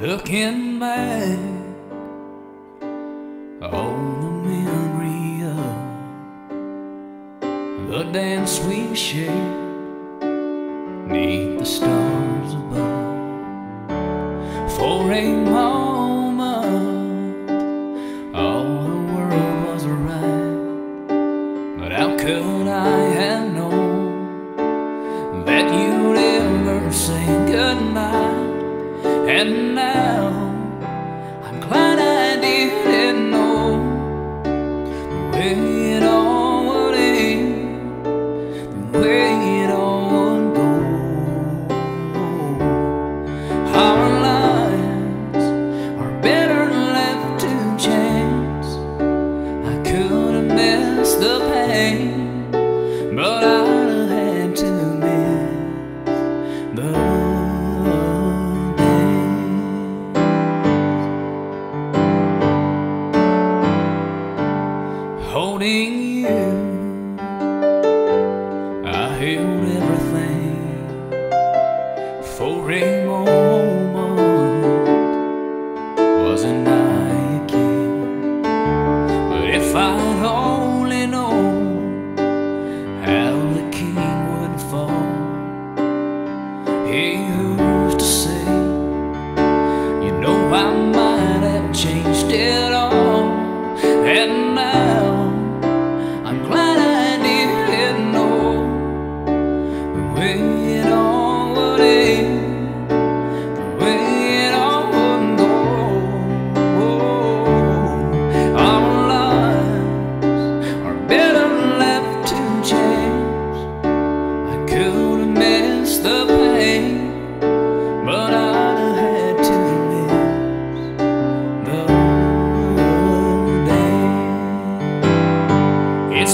Looking back on the memory of the dance we shared neath the stars above. For a moment, all the world was right, but how could I have known that you'd ever say goodnight? And now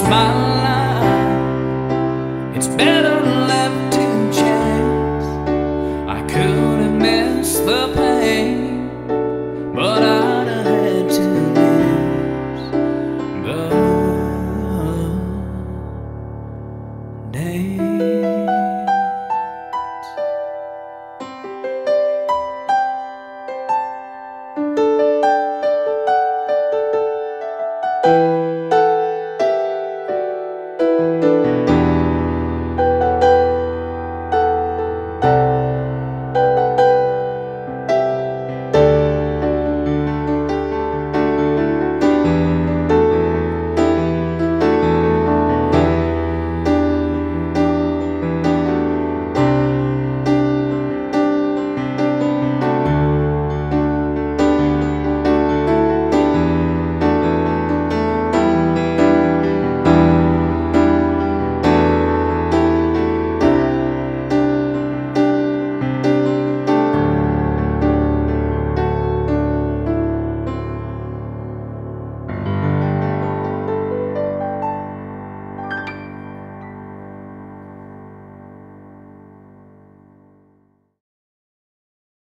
my life. It's better left